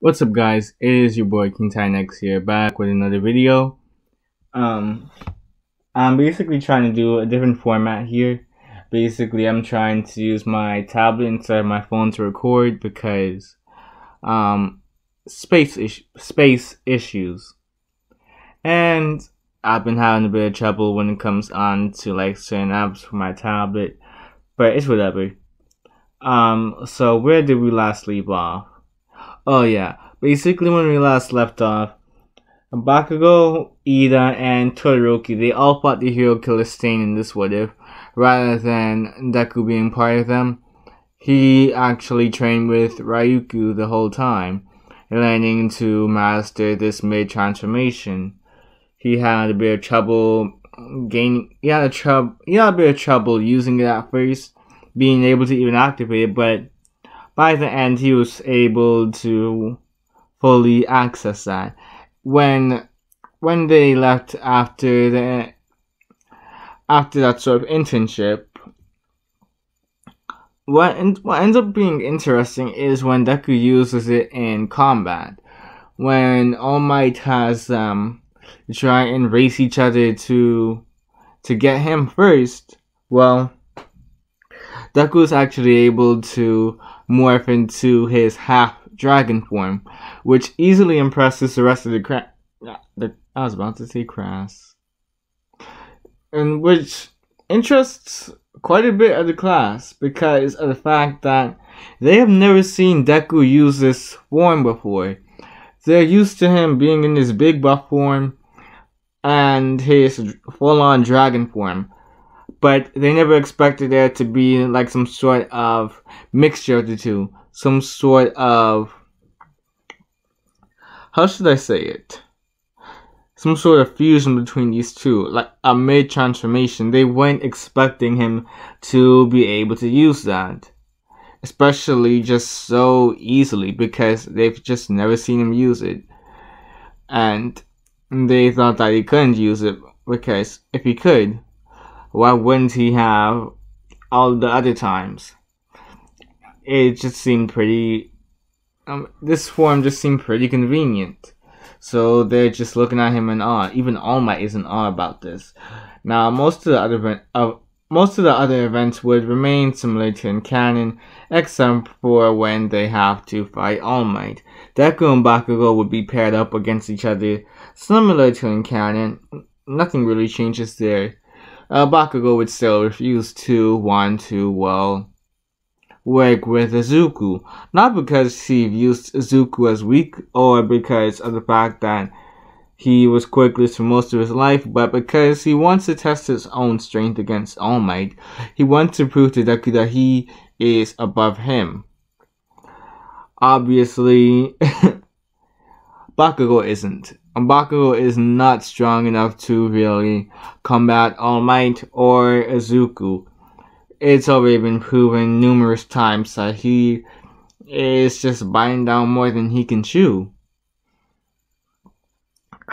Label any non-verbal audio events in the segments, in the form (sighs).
What's up guys, it is your boy King TitanX here, back with another video. Um, I'm basically trying to do a different format here. Basically, I'm trying to use my tablet instead of my phone to record because, um, space, is space issues. And I've been having a bit of trouble when it comes on to like certain apps for my tablet, but it's whatever. Um, so where did we last leave off? Oh yeah, basically when we last left off, Bakugo, Ida, and Todoroki, they all fought the hero killer Stain in this what if, rather than Deku being part of them. He actually trained with Ryukyu the whole time, learning to master this mid transformation. He had a bit of trouble gaining, he had a trouble, he had a bit of trouble using it at first, being able to even activate it, but by the end he was able to fully access that. When when they left after the after that sort of internship, what what ends up being interesting is when Deku uses it in combat. When All Might has them um, try and race each other to to get him first, well, Deku is actually able to morph into his half dragon form, which easily impresses the rest of the the I was about to say crass. And which interests quite a bit of the class because of the fact that they have never seen Deku use this form before. They're used to him being in his big buff form and his full on dragon form but they never expected there to be like some sort of mixture of the two, some sort of how should I say it? Some sort of fusion between these two, like a mid transformation. They weren't expecting him to be able to use that, especially just so easily because they've just never seen him use it, and they thought that he couldn't use it because if he could, why wouldn't he have all the other times? It just seemed pretty. Um, this form just seemed pretty convenient. So they're just looking at him in awe. Even All Might is in awe about this. Now, most of the other uh, most of the other events would remain similar to in canon, except for when they have to fight All Might. Deku and Bakugo would be paired up against each other, similar to in canon. Nothing really changes there uh, Bakugo would still refuse to want to, well, work with Izuku. Not because he views Izuku as weak or because of the fact that he was quirkless for most of his life, but because he wants to test his own strength against All Might. He wants to prove to Deku that he is above him. Obviously, (laughs) Bakugo isn't. Bakugo is not strong enough to really combat All Might or Izuku. It's already been proven numerous times that he is just biting down more than he can chew. (sighs)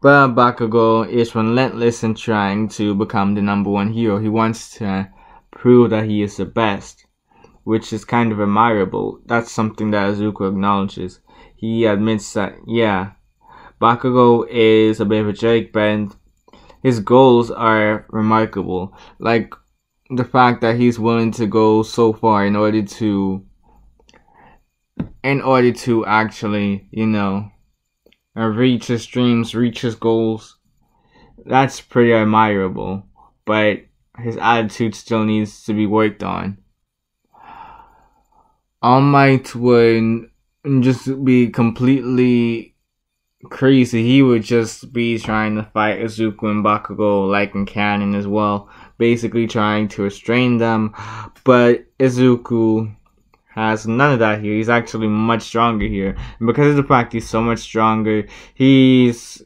But Bakugo is relentless in trying to become the number one hero. He wants to prove that he is the best, which is kind of admirable. That's something that Izuku acknowledges. He admits that, yeah, Bakugo is a bit of a jerk, but his goals are remarkable. Like the fact that he's willing to go so far in order to in order to actually, you know, reach his dreams, reach his goals. That's pretty admirable, but his attitude still needs to be worked on. All Might would just be completely crazy. He would just be trying to fight Izuku and Bakugo like in canon as well, basically trying to restrain them. But Izuku has none of that here. He's actually much stronger here. And because of the fact he's so much stronger, he's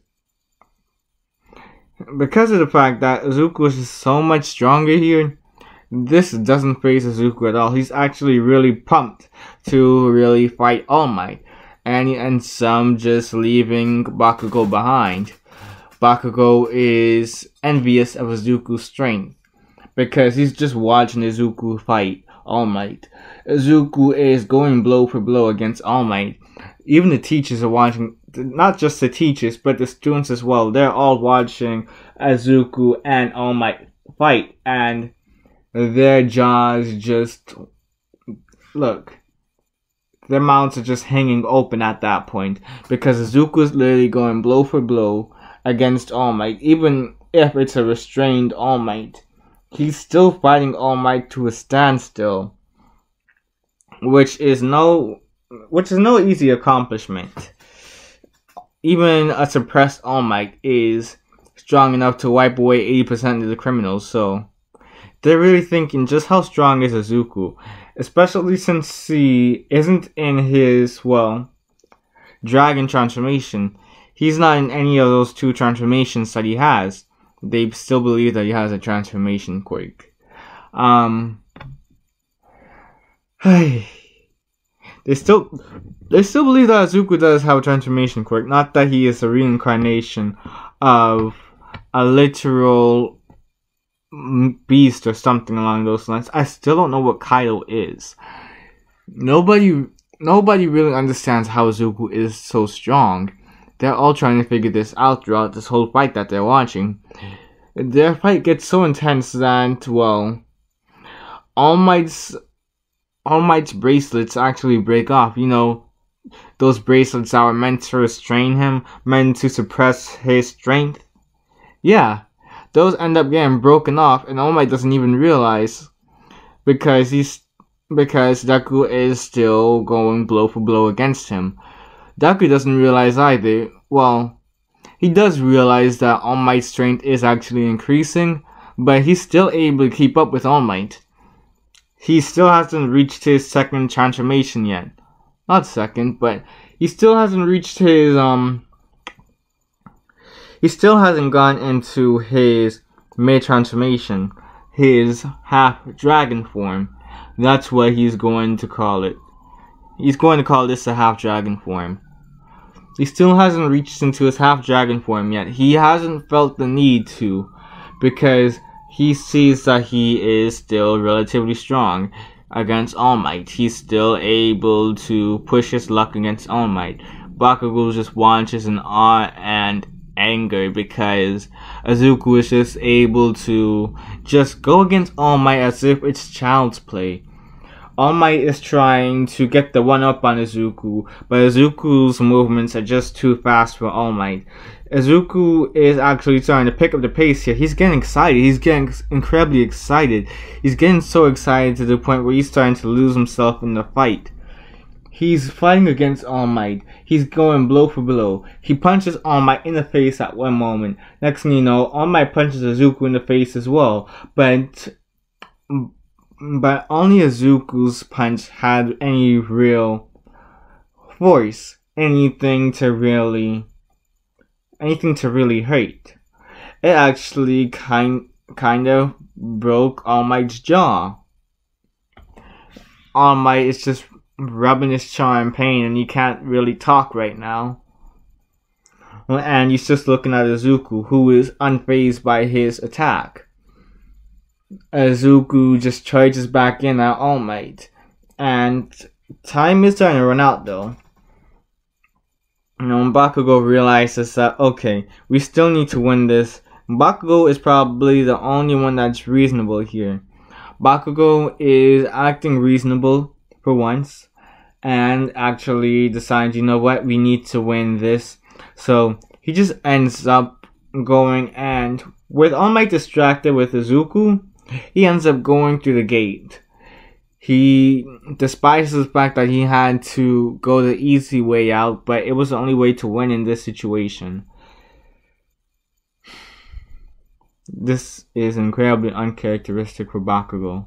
because of the fact that Izuku is so much stronger here, this doesn't phase Izuku at all. He's actually really pumped to really fight All Might and, and some just leaving Bakugo behind. Bakugo is envious of Izuku's strength because he's just watching Izuku fight All Might. Izuku is going blow for blow against All Might, even the teachers are watching. Not just the teachers, but the students as well. They're all watching Izuku and All Might fight, and their jaws just look. Their mouths are just hanging open at that point because Izuku is literally going blow for blow against All Might, even if it's a restrained All Might. He's still fighting All Might to a standstill, which is no, which is no easy accomplishment. Even a suppressed All Might is strong enough to wipe away 80% of the criminals, so they're really thinking just how strong is Izuku, especially since he isn't in his, well, dragon transformation. He's not in any of those two transformations that he has. They still believe that he has a transformation quirk. Um, (sighs) they still they still believe that Izuku does have a transformation quirk, not that he is a reincarnation of a literal beast or something along those lines. I still don't know what Kaido is. Nobody nobody really understands how Zuko is so strong. They're all trying to figure this out throughout this whole fight that they're watching. Their fight gets so intense that well All Might's All Might's bracelets actually break off, you know, those bracelets that were meant to restrain him, meant to suppress his strength. Yeah, those end up getting broken off, and All Might doesn't even realize because he's because Deku is still going blow for blow against him. Deku doesn't realize either. Well, he does realize that All Might's strength is actually increasing, but he's still able to keep up with All Might. He still hasn't reached his second transformation yet. Not second, but he still hasn't reached his um he still hasn't gone into his mid transformation, his half dragon form. That's what he's going to call it. He's going to call this a half dragon form. He still hasn't reached into his half dragon form yet. He hasn't felt the need to because he sees that he is still relatively strong against All Might. He's still able to push his luck against All Might. Bakugo just watches in awe and anger because Azuku is just able to just go against All Might as if it's child's play. All Might is trying to get the one up on Izuku, but Izuku's movements are just too fast for All Might. Izuku is actually starting to pick up the pace here. He's getting excited. He's getting incredibly excited. He's getting so excited to the point where he's starting to lose himself in the fight. He's fighting against All Might. He's going blow for blow. He punches All Might in the face at one moment. Next thing you know, All Might punches Izuku in the face as well. But but only Izuku's punch had any real force, anything to really anything to really hurt. It actually kind kind of broke All Might's jaw. All Might is just rubbing his jaw in pain and he can't really talk right now. And he's just looking at Izuku, who is unfazed by his attack. Izuku just charges back in at All Might. And time is starting to run out though. You know, Bakugo realizes that, okay, we still need to win this. Bakugo is probably the only one that's reasonable here. Bakugo is acting reasonable for once and actually decides, you know what, we need to win this. So he just ends up going and with All Might distracted with Izuku, he ends up going through the gate. He despises the fact that he had to go the easy way out, but it was the only way to win in this situation. This is incredibly uncharacteristic for Bakugo.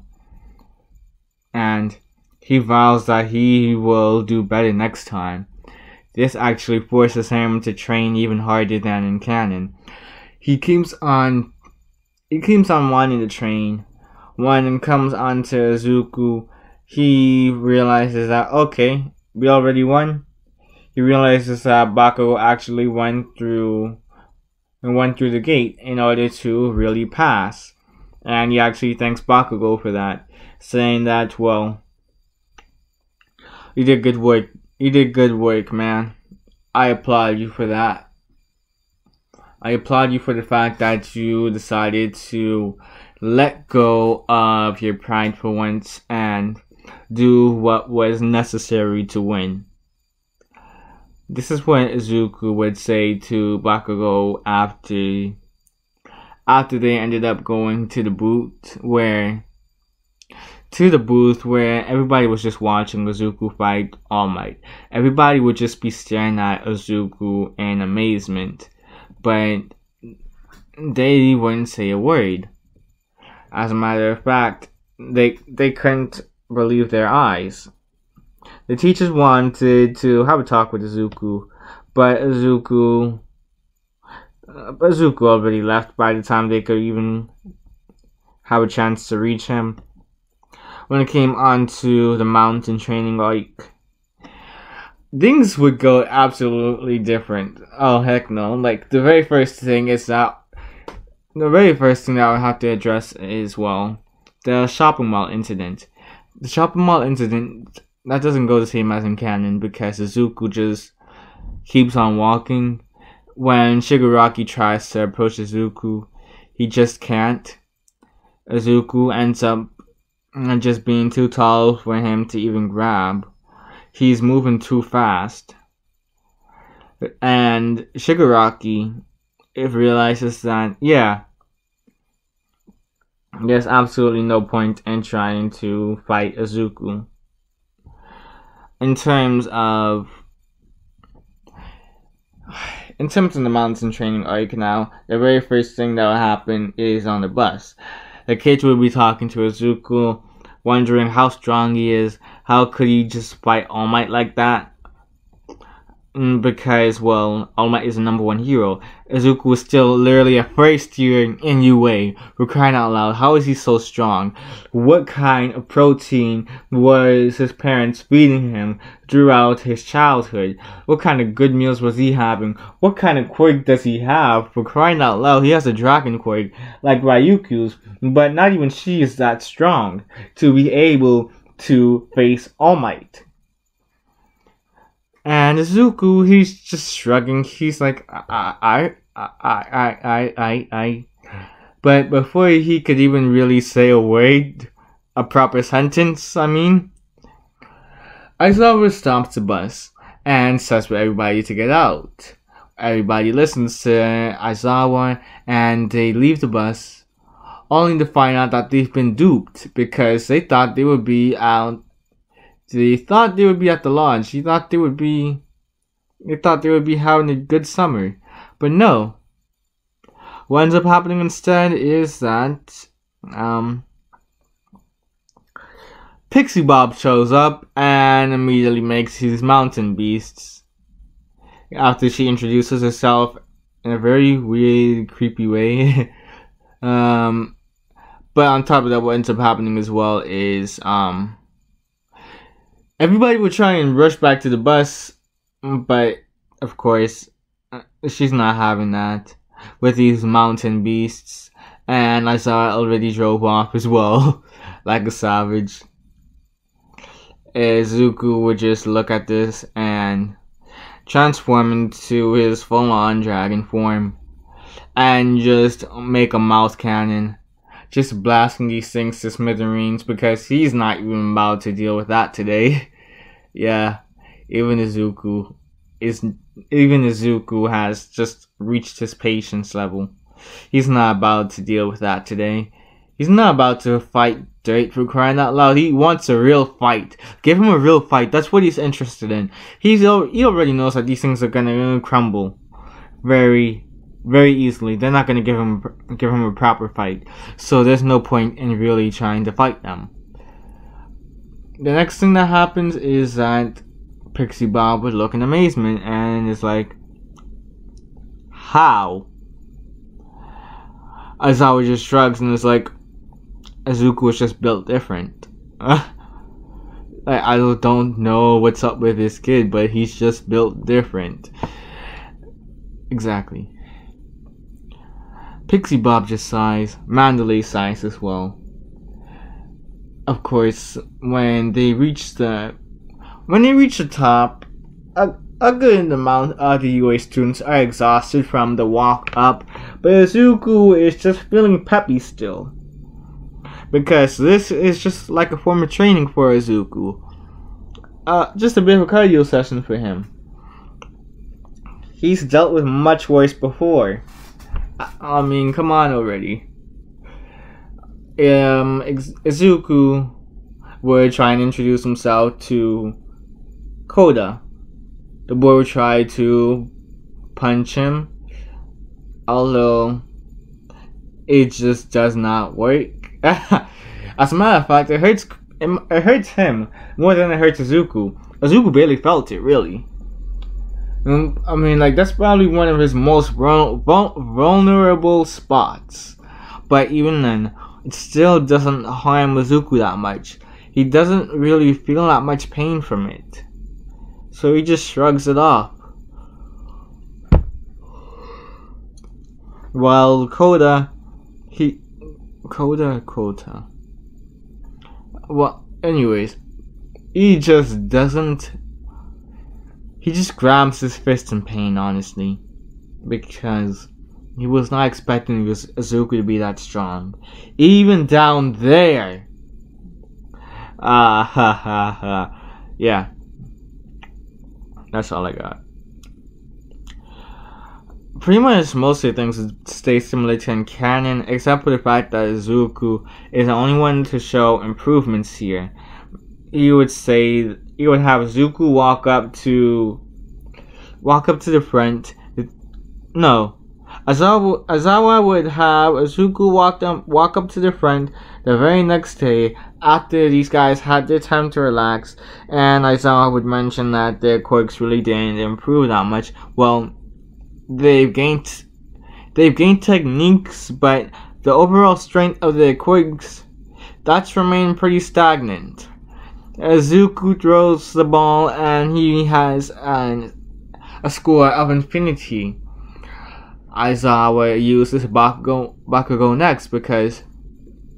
And he vows that he will do better next time. This actually forces him to train even harder than in canon. He keeps on he keeps on wanting to train. When it comes on to Izuku, he realizes that okay, we already won. He realizes that Bakugo actually went through and went through the gate in order to really pass. And he actually thanks Bakugo for that, saying that well you did good work. You did good work, man. I applaud you for that. I applaud you for the fact that you decided to let go of your pride for once and do what was necessary to win. This is what Izuku would say to Bakugo after after they ended up going to the boot where to the booth where everybody was just watching Azuku fight All Might. Everybody would just be staring at Azuku in amazement, but they wouldn't say a word. As a matter of fact, they they couldn't believe their eyes. The teachers wanted to have a talk with Azuku, but Azuku uh, Izuku already left by the time they could even have a chance to reach him. When it came onto the mountain training, like things would go absolutely different. Oh heck no! Like the very first thing is that the very first thing that I would have to address is well the shopping mall incident. The shopping mall incident that doesn't go the same as in canon because Izuku just keeps on walking. When Shigaraki tries to approach Izuku, he just can't. Izuku ends up just being too tall for him to even grab. He's moving too fast. And Shigaraki it realizes that, yeah, there's absolutely no point in trying to fight Azuku. in terms of (sighs) in terms of the mountain training arc now, the very first thing that will happen is on the bus. The kids would be talking to Izuku, wondering how strong he is, how could he just fight All Might like that? Mm, because, well, All Might is the number one hero. Izuku was still literally a first year in UA. We're crying out loud. How is he so strong? What kind of protein was his parents feeding him throughout his childhood? What kind of good meals was he having? What kind of quirk does he have? For crying out loud, he has a dragon quirk like Ryukyu's, but not even she is that strong to be able to face All Might. And Izuku, he's just shrugging. He's like, I, I, I, I, I, I. But before he could even really say a word, a proper sentence, I mean, Aizawa stomps the bus and says for everybody to get out. Everybody listens to Aizawa and they leave the bus only to find out that they've been duped because they thought they would be out they thought they would be at the launch. They thought they would be. They thought they would be having a good summer, but no. What ends up happening instead is that um, Pixie Bob shows up and immediately makes his mountain beasts. After she introduces herself in a very weird, creepy way. (laughs) um, but on top of that, what ends up happening as well is um, everybody would try and rush back to the bus, but of course, uh, she's not having that with these mountain beasts. And Aizawa already drove off as well, (laughs) like a savage. Izuku would just look at this and transform into his full on dragon form and just make a mouth cannon just blasting these things to smithereens because he's not even about to deal with that today. (laughs) yeah, even Izuku is even Izuku has just reached his patience level. He's not about to deal with that today. He's not about to fight Dirt for crying out loud. He wants a real fight. Give him a real fight. That's what he's interested in. He's he already knows that these things are gonna crumble very very easily. They're not gonna give him give him a proper fight. So there's no point in really trying to fight them. The next thing that happens is that Pixie Bob would look in amazement and is like, How? Aizawa just shrugs and is like, Izuku was just built different. (laughs) I don't know what's up with this kid, but he's just built different. Exactly. Pixie Bob just sighs. Mandalay sighs as well. Of course, when they reach the when they reach the top, a, a good amount of the UA students are exhausted from the walk up, but Izuku is just feeling peppy still. Because this is just like a form of training for Izuku. Uh, just a bit of a cardio session for him. He's dealt with much worse before. I mean, come on already. Um, Izuku would try and introduce himself to Koda. The boy would try to punch him, although it just does not work. (laughs) As a matter of fact, it hurts. It hurts him more than it hurts Izuku. Izuku barely felt it, really. Mm, I mean, like that's probably one of his most vulnerable spots. But even then, it still doesn't harm Izuku that much. He doesn't really feel that much pain from it. So he just shrugs it off. While Koda, he, Koda, Kota. Well, anyways, he just doesn't he just grabs his fist in pain, honestly. Because he was not expecting Izuku to be that strong. Even down there! Ah, ha, ha, ha. Yeah. That's all I got. Pretty much most of the things stay similar to in canon, except for the fact that Izuku is the only one to show improvements here. You would say you would have Zuko walk up to walk up to the front. No, Aizawa would have Azuku walk up walk up to the front the very next day after these guys had their time to relax, and Aizawa would mention that their quirks really didn't improve that much. Well, they've gained they've gained techniques, but the overall strength of their quirks that's remained pretty stagnant. Azuku throws the ball and he has an, a score of infinity. Aizawa uses Bakugo, Bakugo next because,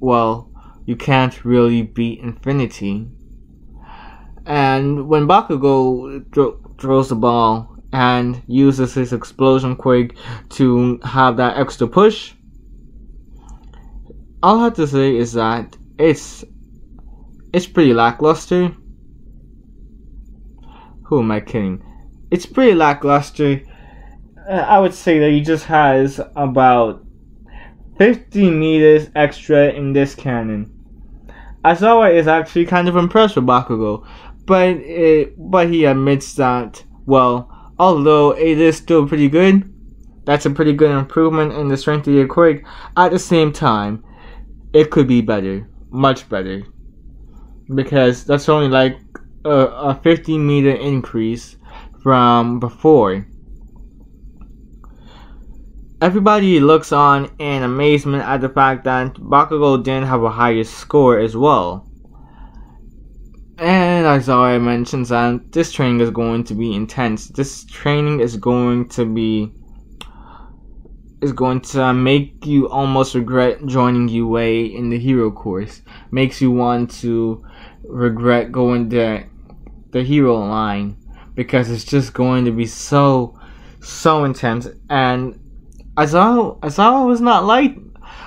well, you can't really beat infinity. And when Bakugo throws the ball and uses his explosion quirk to have that extra push, all I have to say is that it's it's pretty lackluster. Who am I kidding? It's pretty lackluster. Uh, I would say that he just has about 50 meters extra in this canon. Aizawa is actually kind of impressed with Bakugo, but it, but he admits that well, although it is still pretty good, that's a pretty good improvement in the strength of your quirk. At the same time, it could be better, much better because that's only like a, a 15 meter increase from before. Everybody looks on in amazement at the fact that Bakugo didn't have a higher score as well. And as I mentioned that this training is going to be intense. This training is going to be is going to make you almost regret joining UA in the hero course. Makes you want to regret going the the hero line because it's just going to be so so intense and Aizawa Aizawa was not like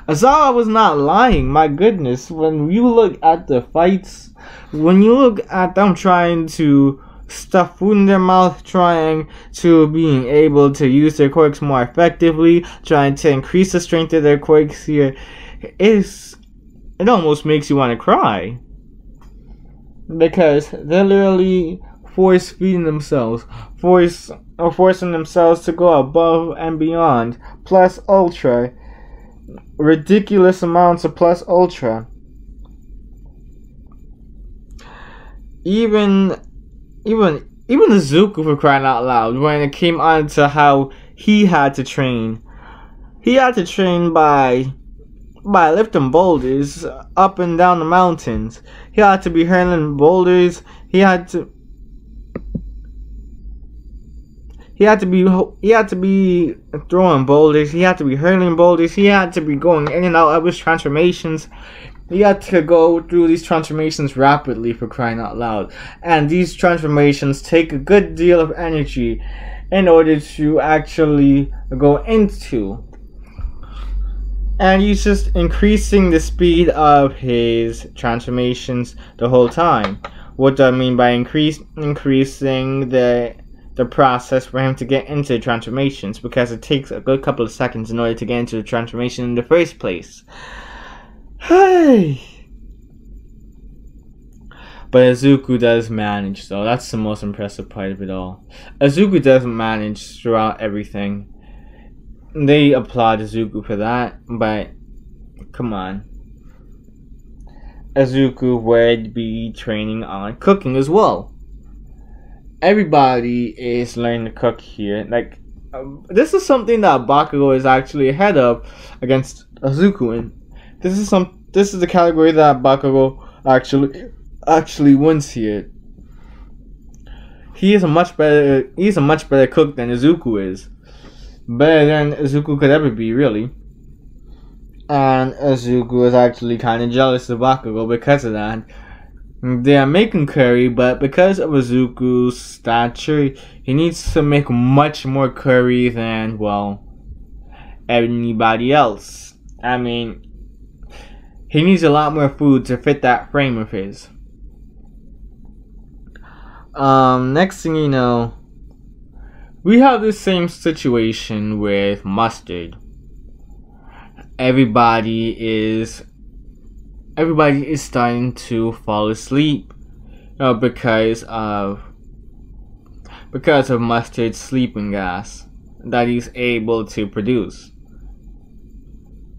Aizawa was not lying my goodness. When you look at the fights when you look at them trying to stuff food in their mouth trying to being able to use their quirks more effectively trying to increase the strength of their quirks here is it almost makes you want to cry. Because they're literally force feeding themselves, force or forcing themselves to go above and beyond, plus ultra, ridiculous amounts of plus ultra. Even, even, even the Izuku for crying out loud when it came on to how he had to train. He had to train by by lifting boulders up and down the mountains. He had to be hurling boulders. He had to. He had to be he had to be throwing boulders. He had to be hurling boulders. He had to be going in and out of his transformations. He had to go through these transformations rapidly for crying out loud. And these transformations take a good deal of energy in order to actually go into. And he's just increasing the speed of his transformations the whole time. What do I mean by increase increasing the the process for him to get into the transformations because it takes a good couple of seconds in order to get into the transformation in the first place. Hey. (sighs) But Azuku does manage, though. That's the most impressive part of it all. Azuku does manage throughout everything. They applaud Azuku for that, but come on. Azuku would be training on cooking as well. Everybody is learning to cook here. Like, um, this is something that Bakugo is actually ahead of against Izuku, and this is some. This is the category that Bakugo actually actually wins here. He is a much better he's a much better cook than Izuku is. Better than Izuku could ever be, really. And Izuku is actually kind of jealous of Bakugo because of that. They are making curry, but because of Izuku's stature, he needs to make much more curry than, well, anybody else. I mean, he needs a lot more food to fit that frame of his. Um, next thing you know, we have the same situation with mustard. Everybody is everybody is starting to fall asleep uh, because of because of mustard sleeping gas that he's able to produce.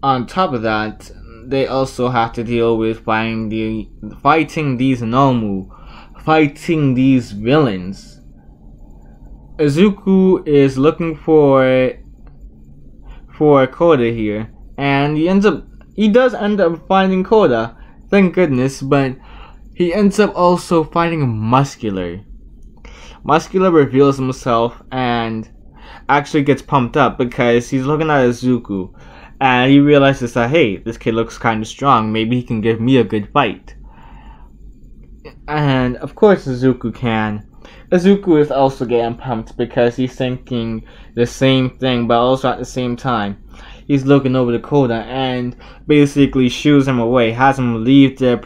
On top of that, they also have to deal with fighting the fighting these Nomu fighting these villains. Izuku is looking for for Koda here, and he ends up he does end up finding Koda, thank goodness, but he ends up also finding Muscular. Muscular reveals himself and actually gets pumped up because he's looking at Izuku and he realizes that hey, this kid looks kind of strong. Maybe he can give me a good fight. And of course, Izuku can. Izuku is also getting pumped because he's thinking the same thing, but also at the same time, he's looking over the Koda and basically shoos him away, has him leave the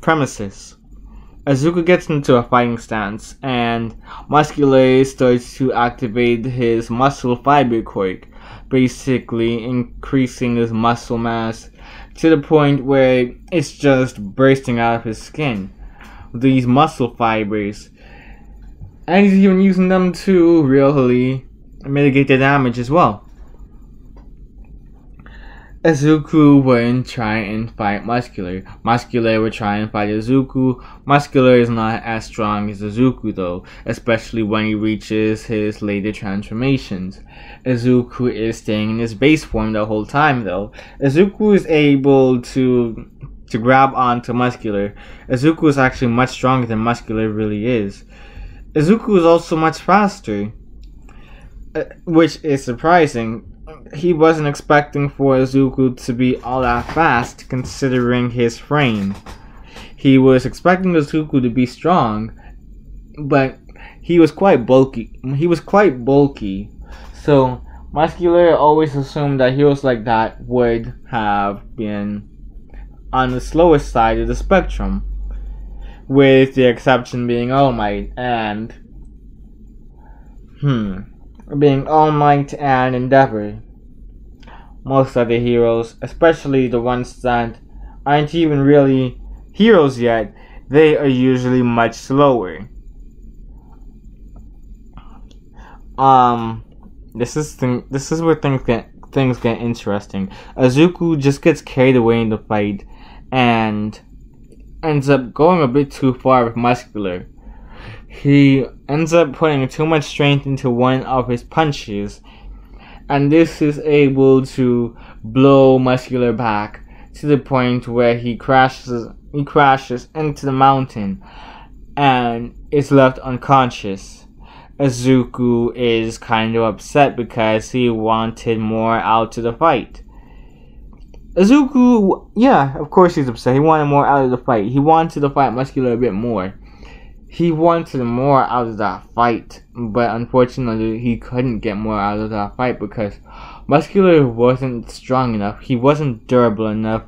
premises. Azuka gets into a fighting stance, and Muscular starts to activate his muscle fiber quirk, basically increasing his muscle mass to the point where it's just bursting out of his skin these muscle fibers. And he's even using them to really mitigate the damage as well. Izuku wouldn't try and fight Muscular. Muscular would try and fight Izuku. Muscular is not as strong as Izuku though, especially when he reaches his later transformations. Izuku is staying in his base form the whole time though. Izuku is able to to grab onto Muscular. Izuku is actually much stronger than Muscular really is. Izuku is also much faster, uh, which is surprising. He wasn't expecting for Izuku to be all that fast considering his frame. He was expecting Izuku to be strong, but he was quite bulky. He was quite bulky. So, Muscular always assumed that heroes like that would have been on the slowest side of the spectrum, with the exception being All Might and hmm, being All Might and Endeavor. Most of the heroes, especially the ones that aren't even really heroes yet, they are usually much slower. Um, this is thing. This is where things get things get interesting. Azuku just gets carried away in the fight and ends up going a bit too far with muscular. He ends up putting too much strength into one of his punches, and this is able to blow muscular back to the point where he crashes he crashes into the mountain and is left unconscious. Izuku is kind of upset because he wanted more out of the fight Izuku, yeah, of course he's upset. He wanted more out of the fight. He wanted to fight Muscular a bit more. He wanted more out of that fight, but unfortunately, he couldn't get more out of that fight because Muscular wasn't strong enough. He wasn't durable enough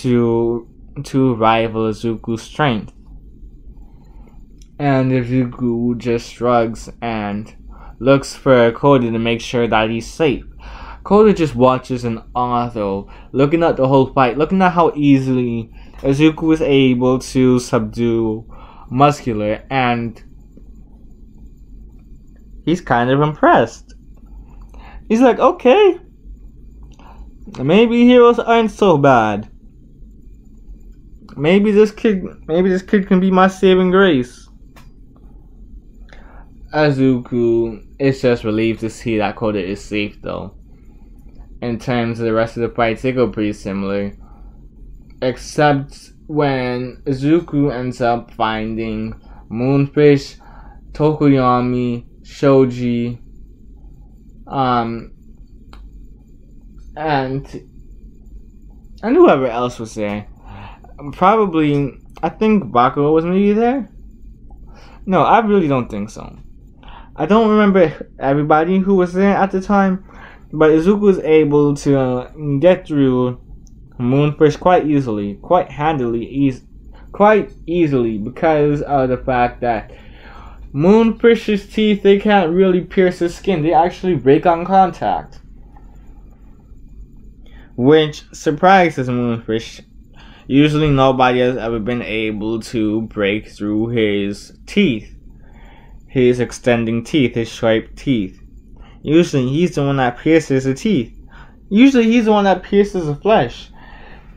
to to rival Izuku's strength. And Izuku just shrugs and looks for Kota to make sure that he's safe. Kota just watches in awe though, looking at the whole fight, looking at how easily Izuku was able to subdue Muscular, and he's kind of impressed. He's like, okay, maybe heroes aren't so bad. Maybe this kid, maybe this kid can be my saving grace. Izuku is just relieved to see that Kota is safe though in terms of the rest of the fights, they go pretty similar. Except when Izuku ends up finding Moonfish, Tokoyami, Shoji, um, and and whoever else was there. Probably, I think Bakugo was maybe there. No, I really don't think so. I don't remember everybody who was there at the time, but Izuku was able to uh, get through Moonfish quite easily, quite handily, eas- quite easily because of the fact that Moonfish's teeth they can't really pierce his skin; they actually break on contact, which surprises Moonfish. Usually, nobody has ever been able to break through his teeth, his extending teeth, his sharp teeth. Usually he's the one that pierces the teeth. Usually he's the one that pierces the flesh.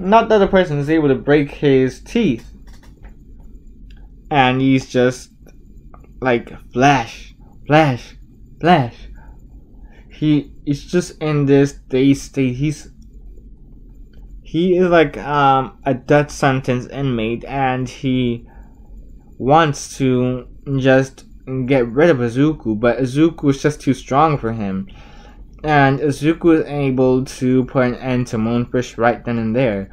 Not that the person is able to break his teeth. And he's just like flash, flash, flash. He is just in this day state. He's he is like um, a death sentence inmate and he wants to just get rid of Azuku, but Azuku is just too strong for him. And Izuku is able to put an end to Moonfish right then and there.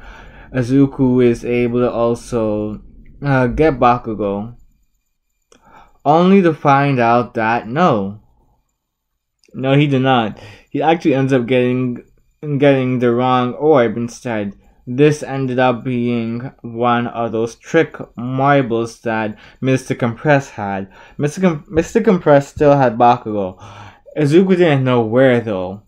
Izuku is able to also uh, get Bakugo. Only to find out that no. No, he did not. He actually ends up getting getting the wrong orb instead. This ended up being one of those trick marbles that Mr. Compress had. Mr. Com- Mr. Compress still had Bakugo. Izuku didn't know where though.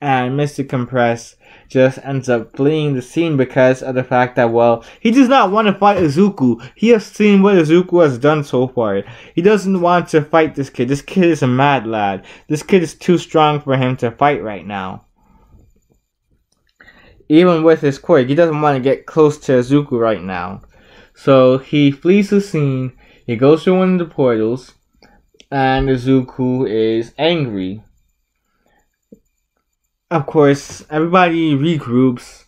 And Mr. Compress just ends up fleeing the scene because of the fact that, well, he does not want to fight Izuku. He has seen what Izuku has done so far. He doesn't want to fight this kid. This kid is a mad lad. This kid is too strong for him to fight right now even with his quirk, he doesn't want to get close to Izuku right now. So he flees the scene, he goes through one of the portals, and Izuku is angry. Of course, everybody regroups.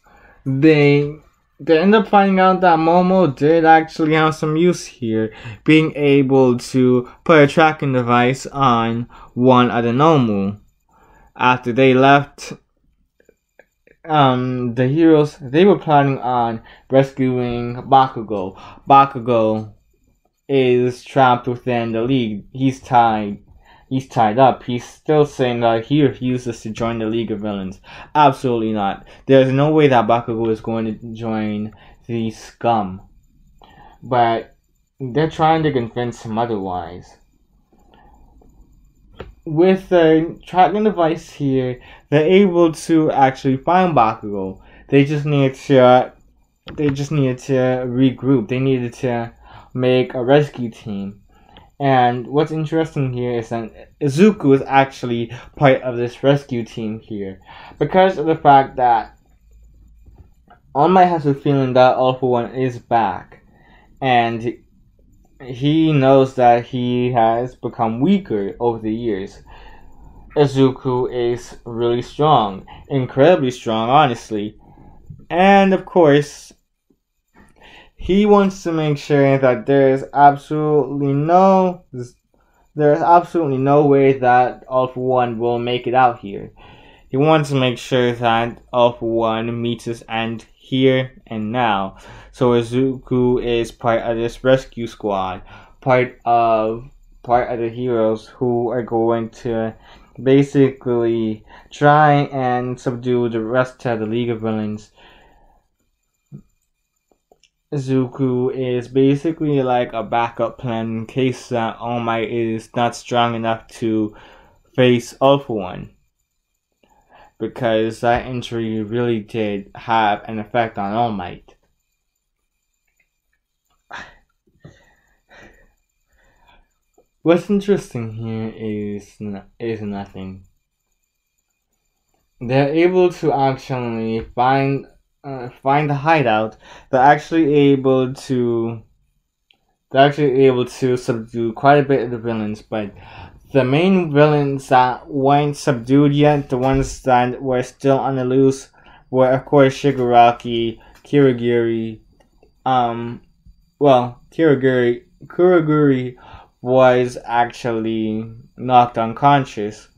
They they end up finding out that Momo did actually have some use here, being able to put a tracking device on one of the Nomu. After they left um, the heroes they were planning on rescuing Bakugo. Bakugo is trapped within the league. He's tied. He's tied up. He's still saying that he refuses to join the League of Villains. Absolutely not. There's no way that Bakugo is going to join the scum. But they're trying to convince him otherwise with the tracking device here, they're able to actually find Bakugo. They just need to, they just needed to regroup. They needed to make a rescue team. And what's interesting here is that Izuku is actually part of this rescue team here, because of the fact that All Might has a feeling that All for One is back, and he knows that he has become weaker over the years. Izuku is really strong, incredibly strong, honestly. And of course, he wants to make sure that there is absolutely no there is absolutely no way that for One will make it out here. He wants to make sure that All for One meets his end here and now. So Izuku is part of this rescue squad, part of part of the heroes who are going to basically try and subdue the rest of the League of Villains. Zuku is basically like a backup plan in case that All Might is not strong enough to face All For One. Because that injury really did have an effect on All Might. What's interesting here is is nothing. They're able to actually find uh, find the hideout. They're actually able to they're actually able to subdue quite a bit of the villains, but the main villains that weren't subdued yet, the ones that were still on the loose, were of course Shigaraki, Kirigiri, um, well, Kirigiri, Kurogiri was actually knocked unconscious.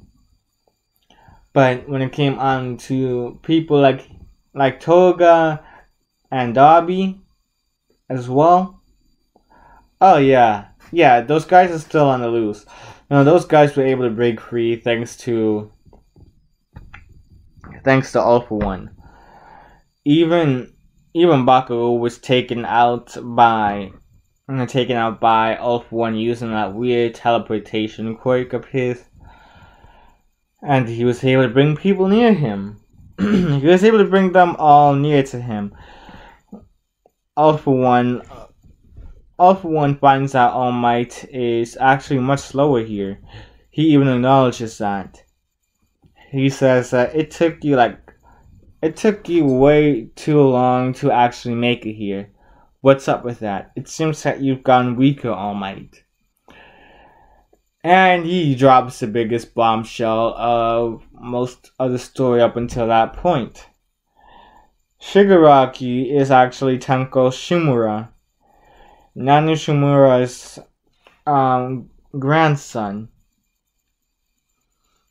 But when it came on to people like like Toga and Dabi as well, oh yeah, yeah, those guys are still on the loose. You know, those guys were able to break free thanks to thanks to All For One. Even even Bakugo was taken out by taken out by All For One using that weird teleportation quirk of his. And he was able to bring people near him. (clears throat) he was able to bring them all near to him. All For One uh, All For One finds out All Might is actually much slower here. He even acknowledges that. He says that it took you like it took you way too long to actually make it here. What's up with that? It seems that you've gone weaker, All Might. And he drops the biggest bombshell of most of the story up until that point. Shigaraki is actually Tenko Shimura, Nana Shimura's um, grandson.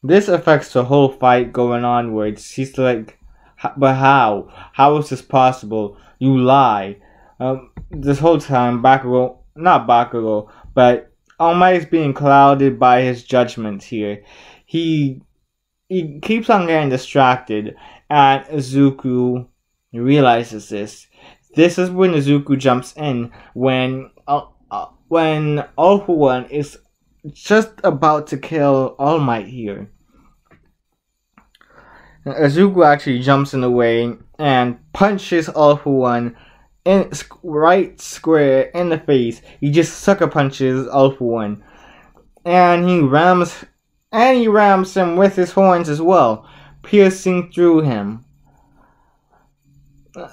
This affects the whole fight going onwards. He's like, but how? How is this possible? You lie. Um, this whole time, Bakugo, not Bakugo, but All Might is being clouded by his judgment here. He he keeps on getting distracted, and Izuku realizes this. This is when Izuku jumps in when uh, uh, when All For One is just about to kill All Might here. Izuku actually jumps in the way and punches All For One in right square in the face. He just sucker punches All For One, and he rams and he rams him with his horns as well, piercing through him. (sighs)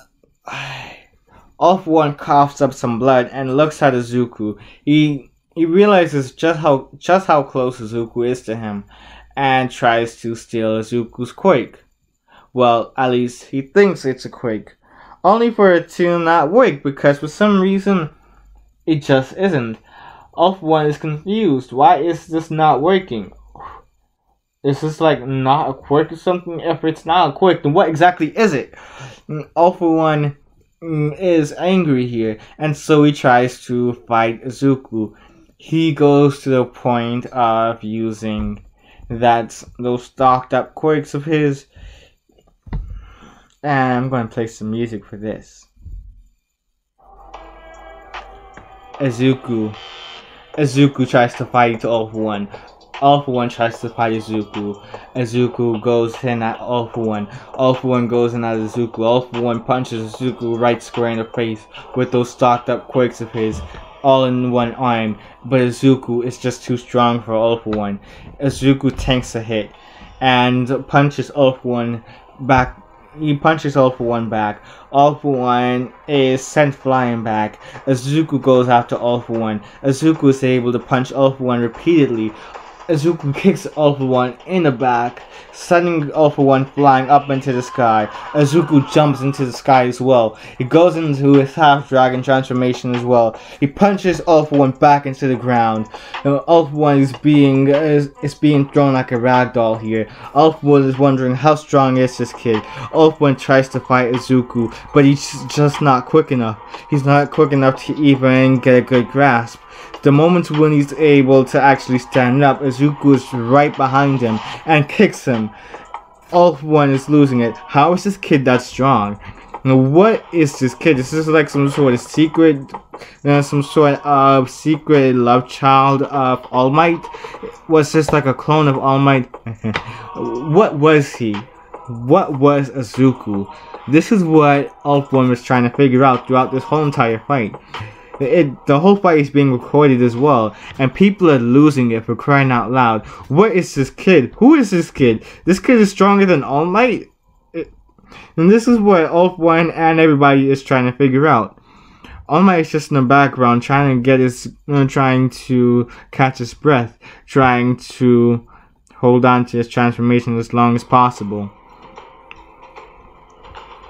All For One coughs up some blood and looks at Izuku. He he realizes just how just how close Izuku is to him, and tries to steal Izuku's quirk. Well, at least he thinks it's a quirk only for it to not work because for some reason it just isn't. All For One is confused. Why is this not working? Is this like not a quirk or something? If it's not a quirk, then what exactly is it? All For One mm, is angry here, and so he tries to fight Izuku. He goes to the point of using that those stocked up quirks of his and I'm going to play some music for this. Izuku. Izuku tries to fight All For One. All For One tries to fight Izuku. Izuku goes in at All For One. All For One goes in at Izuku. All For One punches Izuku right square in the face with those stocked up quirks of his all in one arm. But Izuku is just too strong for All For One. Izuku tanks a hit and punches All For One back he punches All For One back. All For One is sent flying back. Izuku goes after All For One. Izuku is able to punch All For One repeatedly. Izuku kicks For One in the back, sending For One flying up into the sky. Izuku jumps into the sky as well. He goes into his half dragon transformation as well. He punches For One back into the ground. And All For One is being is, is being thrown like a rag doll here. For One is wondering how strong is this kid. For One tries to fight Izuku, but he's just not quick enough. He's not quick enough to even get a good grasp. The moment when he's able to actually stand up, Izuku is right behind him and kicks him. All one is losing it. How is this kid that strong? Now, what is this kid? This is this like some sort of secret, uh, some sort of secret love child of All Might? Was this like a clone of All Might? (laughs) what was he? What was Izuku? This is what One was trying to figure out throughout this whole entire fight. It, the whole fight is being recorded as well, and people are losing it for crying out loud. What is this kid? Who is this kid? This kid is stronger than All Might? And this is what All One and everybody is trying to figure out. All Might is just in the background trying to get his, trying to catch his breath, trying to hold on to his transformation as long as possible.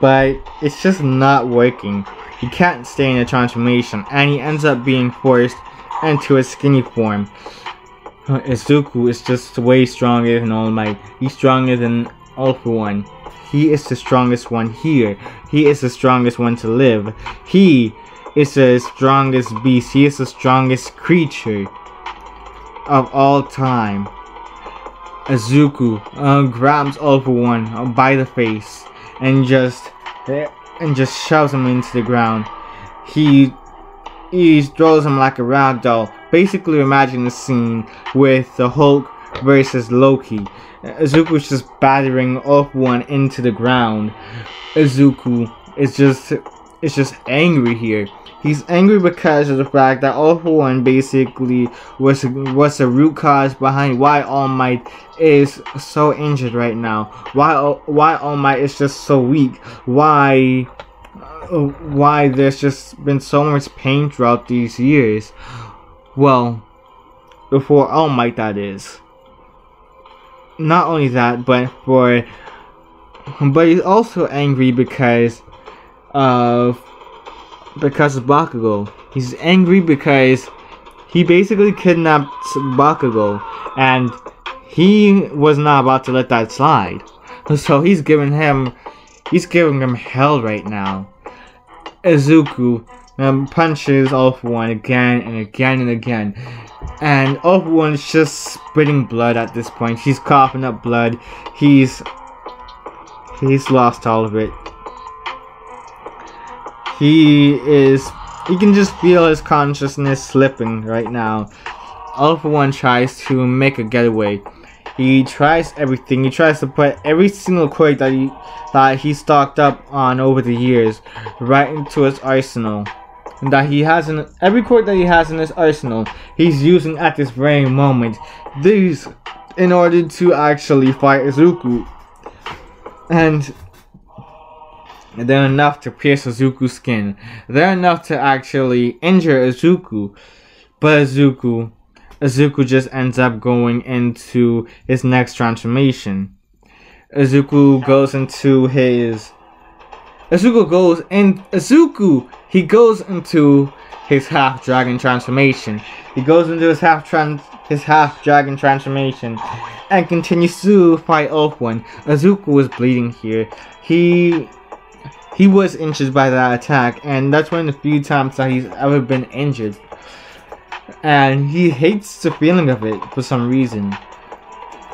But it's just not working. He can't stay in a transformation, and he ends up being forced into a skinny form. Izuku is just way stronger than All Might. He's stronger than All For One. He is the strongest one here. He is the strongest one to live. He is the strongest beast. He is the strongest creature of all time. Izuku uh, grabs All For One uh, by the face and just and just shoves him into the ground. He he throws him like a rag doll. Basically, imagine the scene with the Hulk versus Loki. Izuku's just battering off one into the ground. Izuku is just is just angry here. He's angry because of the fact that All For One basically was was the root cause behind why All Might is so injured right now. Why why All Might is just so weak. Why why there's just been so much pain throughout these years. Well, before All Might that is. Not only that, but for but he's also angry because of because of Bakugo. He's angry because he basically kidnapped Bakugo and he was not about to let that slide. (laughs) So he's giving him he's giving him hell right now. Izuku um, punches For One again and again and again. And All For One is just spitting blood at this point. He's coughing up blood. He's he's lost all of it. He is he can just feel his consciousness slipping right now. All for one tries to make a getaway. He tries everything. He tries to put every single quirk that he that he stocked up on over the years right into his arsenal. And that he has in every quirk that he has in his arsenal, he's using at this very moment. These in order to actually fight Izuku. And they're enough to pierce Izuku's skin. They're enough to actually injure Izuku. But Izuku, Izuku just ends up going into his next transformation. Izuku goes into his Izuku goes in Izuku he goes into his half dragon transformation. He goes into his half trans his half dragon transformation and continues to fight off one. Izuku was bleeding here. He he was injured by that attack, and that's one of the few times that he's ever been injured. And he hates the feeling of it for some reason.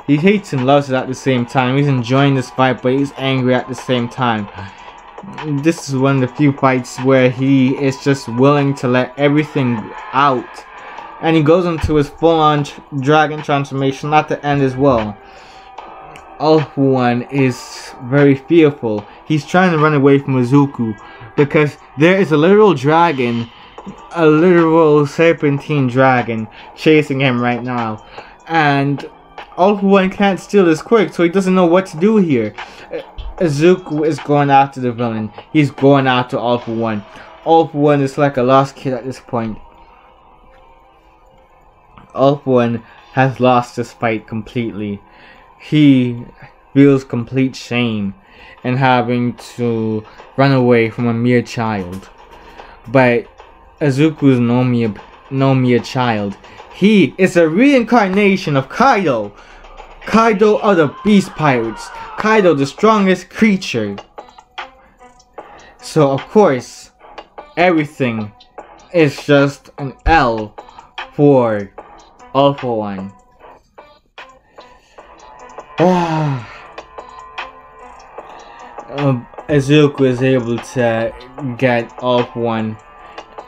He hates and loves it at the same time. He's enjoying this fight, but he's angry at the same time. This is one of the few fights where he is just willing to let everything out. And he goes into his full-on dragon transformation at the end as well. All For One is very fearful. He's trying to run away from Izuku because there is a literal dragon, a literal serpentine dragon chasing him right now. And All One can't steal his quirk, so he doesn't know what to do here. Izuku is going after the villain. He's going after All For One. All For One is like a lost kid at this point. All For One has lost this fight completely. He feels complete shame in having to run away from a mere child. But Izuku is no mere, no mere child. He is a reincarnation of Kaido. Kaido of the Beast Pirates. Kaido, the strongest creature. So, of course, everything is just an L for All for One. (sighs) Ah. Um, Izuku is able to get for One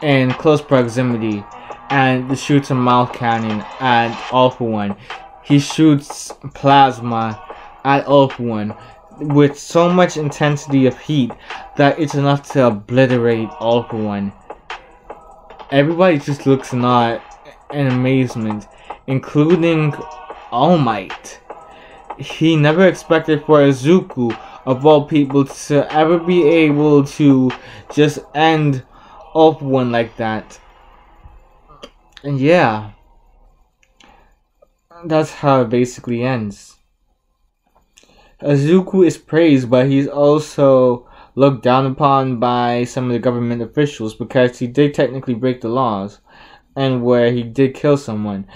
in close proximity and shoots a mouth cannon at for One. He shoots plasma at for One with so much intensity of heat that it's enough to obliterate for One. Everybody just looks not in amazement, including All Might. He never expected for Izuku, of all people, to ever be able to just end off one like that. And yeah, that's how it basically ends. Izuku is praised, but he's also looked down upon by some of the government officials because he did technically break the laws and where he did kill someone.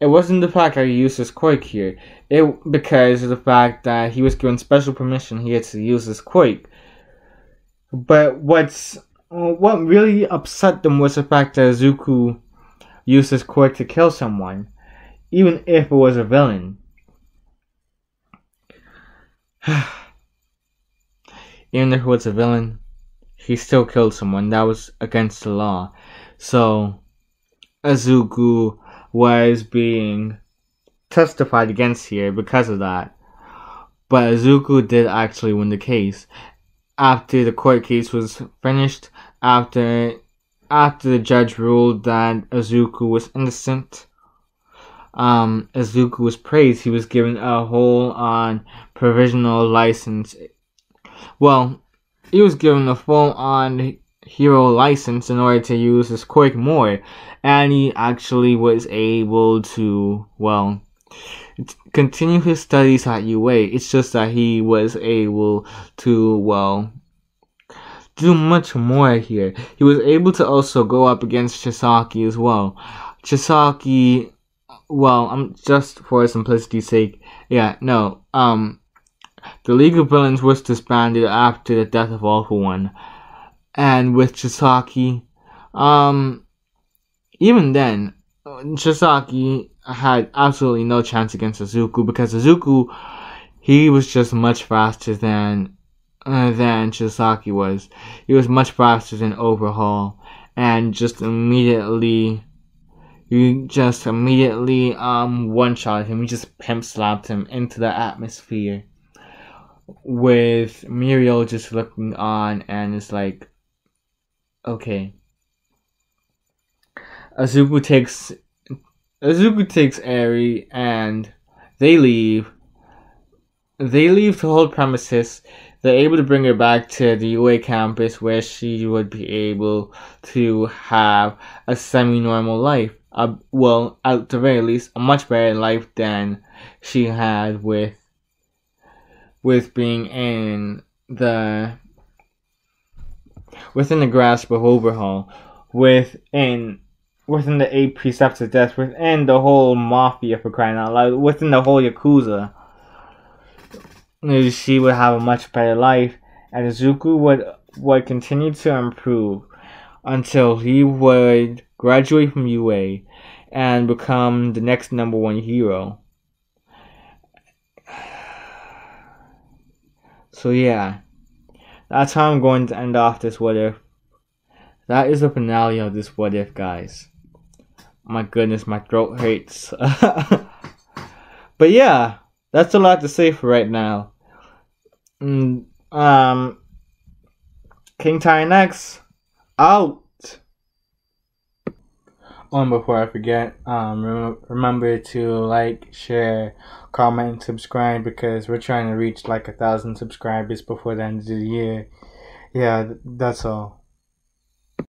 It wasn't the fact that he used his quirk here. It because of the fact that he was given special permission here to use his quirk. But what's what really upset them was the fact that Izuku used his quirk to kill someone, even if it was a villain. (sighs) even if it was a villain, he still killed someone. That was against the law. So, Izuku was being testified against here because of that. But Izuku did actually win the case. After the court case was finished, after after the judge ruled that Izuku was innocent, um, Izuku was praised. He was given a whole on provisional license. Well, he was given a full on hero license in order to use his quirk more, and he actually was able to well continue his studies at UA. It's just that he was able to well do much more here. He was able to also go up against Chisaki as well. Chisaki, well, I'm just for simplicity's sake, yeah, no, um, the League of Villains was disbanded after the death of All for One, and with Chisaki, um, even then, Chisaki had absolutely no chance against Izuku because Izuku, he was just much faster than uh, than Chisaki was. He was much faster than Overhaul, and just immediately, you just immediately um one shot him. You just pimp slapped him into the atmosphere. With Mirio just looking on, and it's like, okay. Azuku takes Izuku takes Eri and they leave. They leave to hold premises they're able to bring her back to the UA campus where she would be able to have a semi-normal life. Uh, well, at the very least, a much better life than she had with with being in the within the grasp of overhaul, within within the eight precepts of death, within the whole mafia for crying out loud, within the whole yakuza she would have a much better life, and Izuku would would continue to improve until he would graduate from UA and become the next number one hero. So yeah, that's how I'm going to end off this what if. That is the finale of this what if, guys. My goodness, my throat hurts. (laughs) but yeah. That's a lot to say for right now. Mm, um, King TitanX out. Oh, and before I forget, um, rem- remember to like, share, comment, and subscribe because we're trying to reach like a thousand subscribers before the end of the year. Yeah, that's all.